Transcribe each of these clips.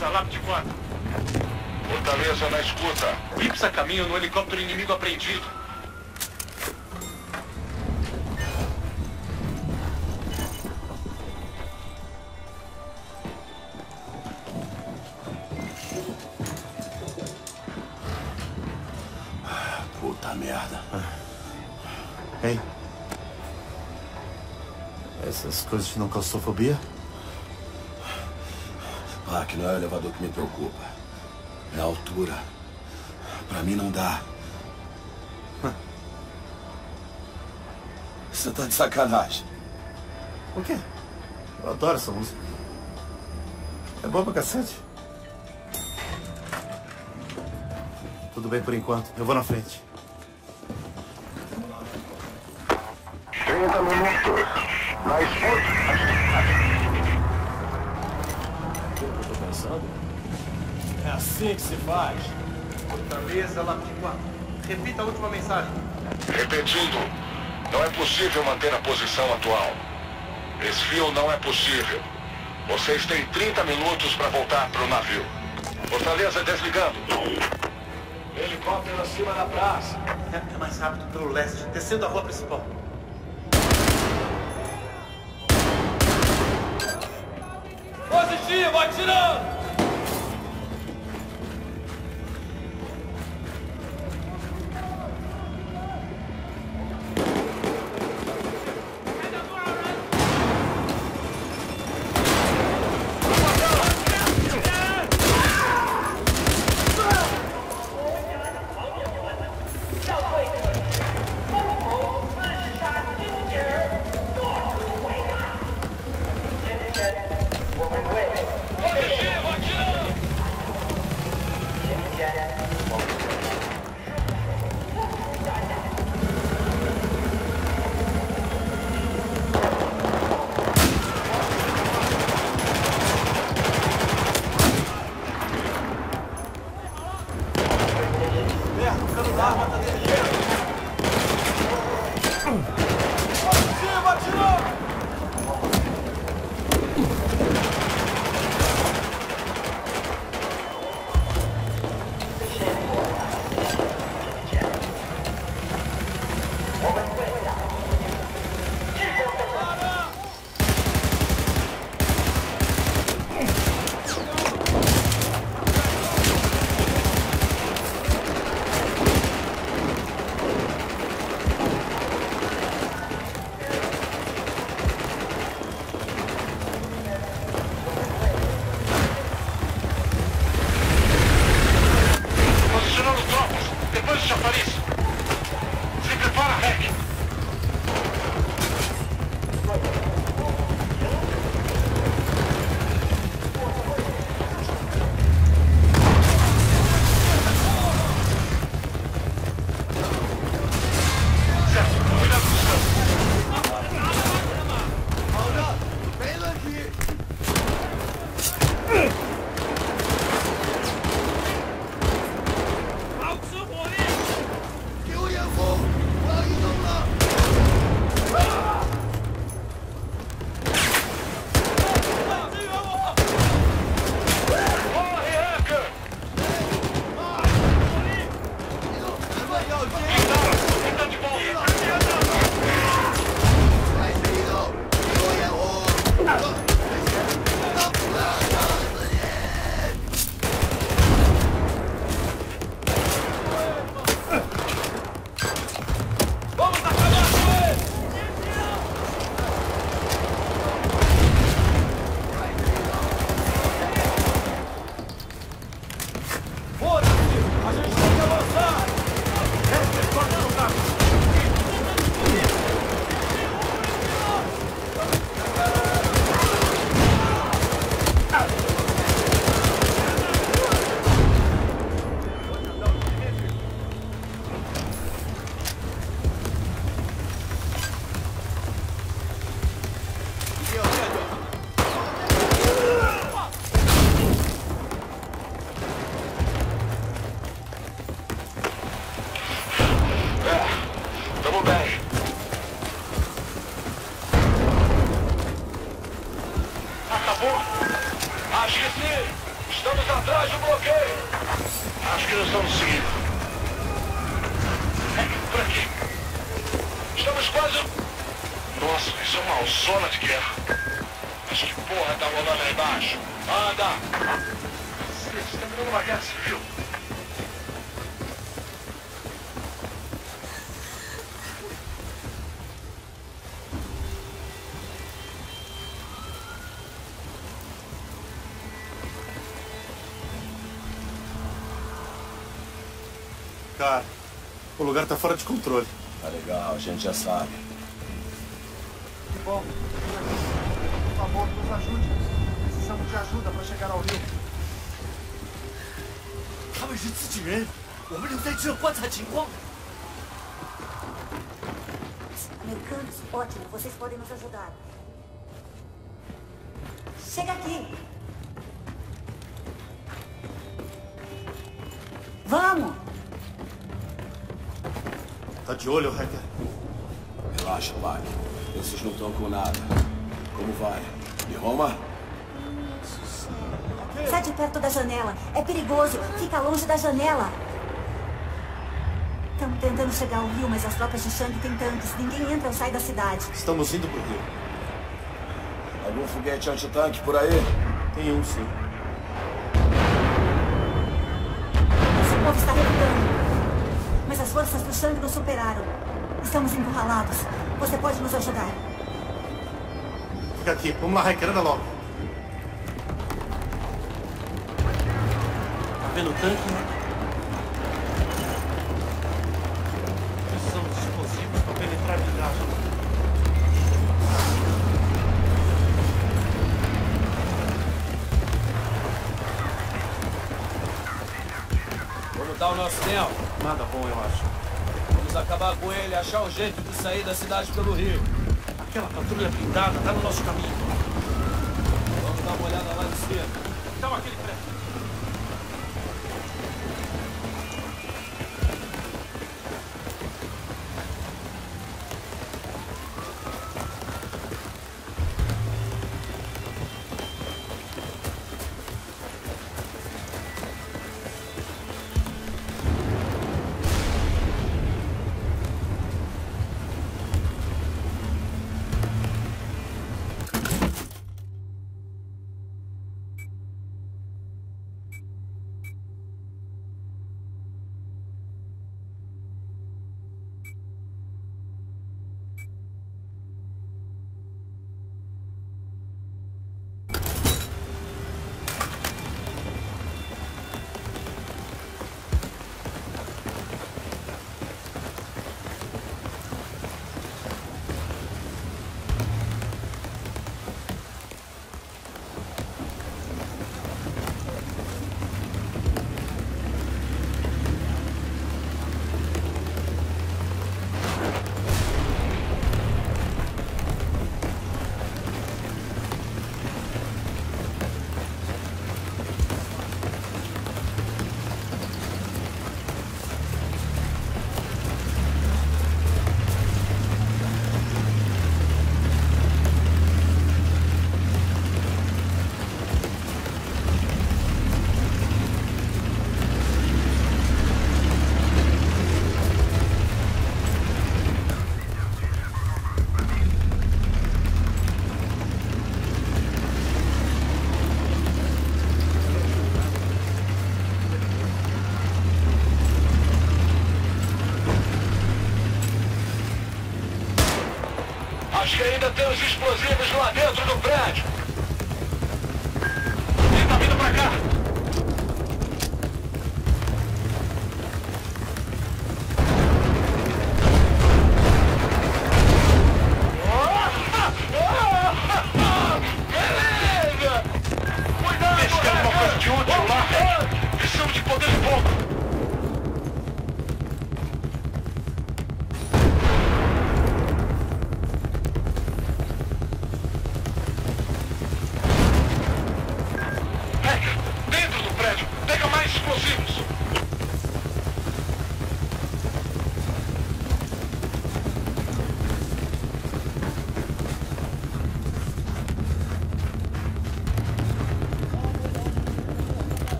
Fortaleza, lápide 4. Fortaleza na escuta. Vips a caminho no helicóptero inimigo apreendido. Puta merda. Hein? Essas coisas te dão claustrofobia? Ah, que não é o elevador que me preocupa. É a altura. Pra mim não dá. Você tá de sacanagem. O quê? Eu adoro essa música. É boa pra cacete. Tudo bem por enquanto. Eu vou na frente. 30 minutos. Na escuta. Pensando. É assim que se faz. Fortaleza, lápide 4. Repita a última mensagem. Repetindo. Não é possível manter a posição atual. Desfio não é possível. Vocês têm 30 minutos para voltar para o navio. Fortaleza desligando. Helicóptero acima da praça. É, é mais rápido pelo leste, descendo a rua principal. Positivo, atirando! Positivo, Acho que sim. Estamos atrás do bloqueio. Acho que nós estamos seguindo. É, por aqui. Estamos quase... Nossa, isso é uma zona de guerra. Mas que porra tá rolando aí embaixo? Anda! Você está virando uma guerra civil. Cara, o lugar tá fora de controle. Tá legal, a gente já sabe. Que bom. Por favor, nos ajude. Precisamos de ajuda para chegar ao rio. 他们是自己人，我们留在这观察情况。 Americanos, ótimo, vocês podem nos ajudar. Chega aqui. Vamos! Tá de olho, Hacker? Relaxa, Pac. Esses não estão com nada. Como vai? E Roma? Sai de perto da janela. É perigoso. Fica longe da janela. Estamos tentando chegar ao rio, mas as tropas de Shang têm tanques. Ninguém entra ou sai da cidade. Estamos indo pro rio. Algum foguete antitanque por aí? Tem um sim. Forças do Shang nos superaram. Estamos encurralados. Você pode nos ajudar. Fica aqui. Vamos lá, anda logo. Tá vendo o tanque? Vamos dar o nosso tempo. Nada bom, eu acho. Vamos acabar com ele e achar um jeito de sair da cidade pelo rio. Aquela patrulha blindada está no nosso caminho. Vamos dar uma olhada lá de cima. Então aquele prédio. Acho que ainda tem os explosivos lá dentro do prédio.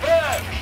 Flashback!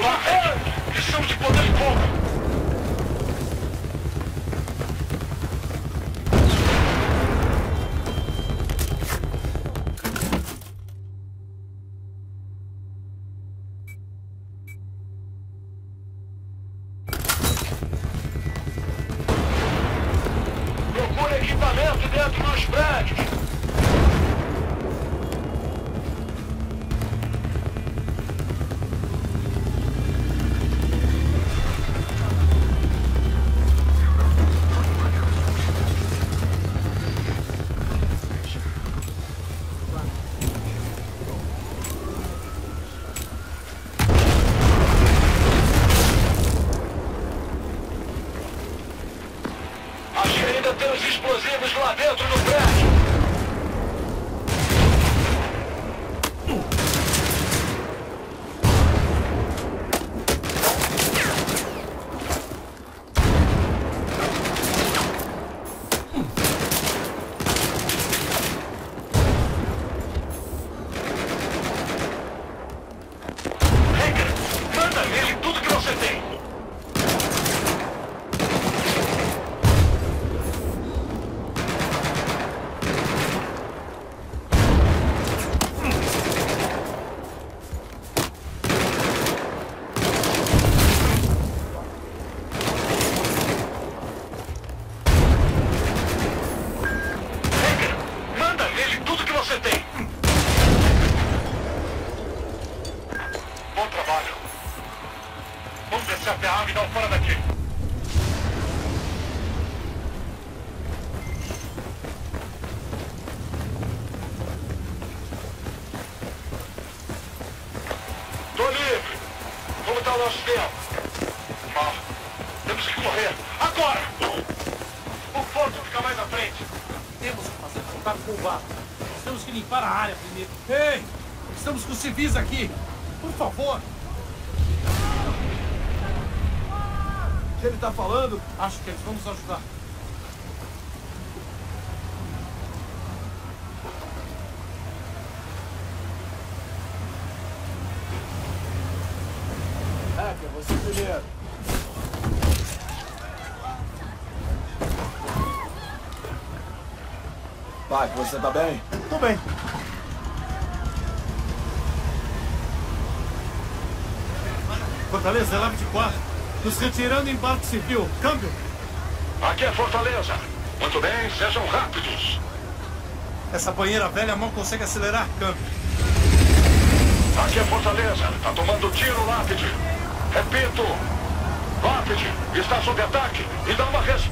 Lá. Precisamos de poder. Procure equipamento dentro dos prédios. Tudo dar um fora daqui. Tô livre. Como está o nosso tempo? Mal. Temos que correr. Agora! O porto fica mais à frente. Temos que fazer contato com o barco. Temos que limpar a área primeiro. Ei! Estamos com civis aqui. Por favor. Que ele tá falando? Acho que eles vão nos ajudar. Hacker, você primeiro. Pai, você tá bem? Tô bem. Fortaleza, é lave de quatro. Nos retirando em barco civil. Câmbio. Aqui é Fortaleza. Muito bem, sejam rápidos. Essa banheira velha mal consegue acelerar. Câmbio. Aqui é Fortaleza. Tá tomando tiro, Lápide. Repito. Lápide, está sob ataque. E dá uma res...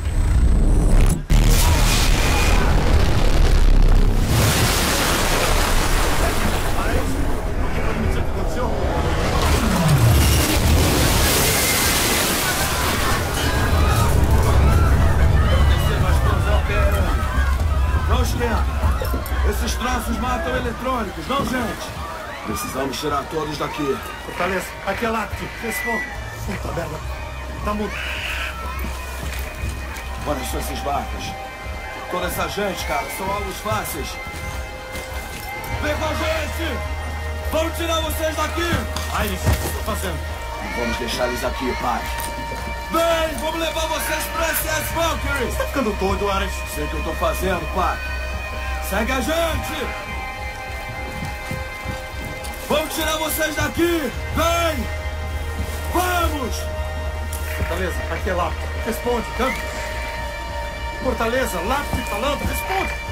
Esses troços matam eletrônicos, não gente. Precisamos tirar todos daqui. Fortaleza, aqui é Lácteo. Responda. Puta merda. Tá mudo. Olha só esses barcos. Toda essa gente, cara, são alvos fáceis. Vem com a gente! Vamos tirar vocês daqui! Iris, o que está fazendo? Não vamos deixar eles aqui, pai. Vem, vamos levar vocês pra SS Valkyrie! Tá ficando doido, Ares. Sei o que eu tô fazendo, pai. Segue a gente! Vamos tirar vocês daqui! Vem! Vamos! Fortaleza, aqui é lá. Responde, câmbio. Fortaleza, lápide falando, responde.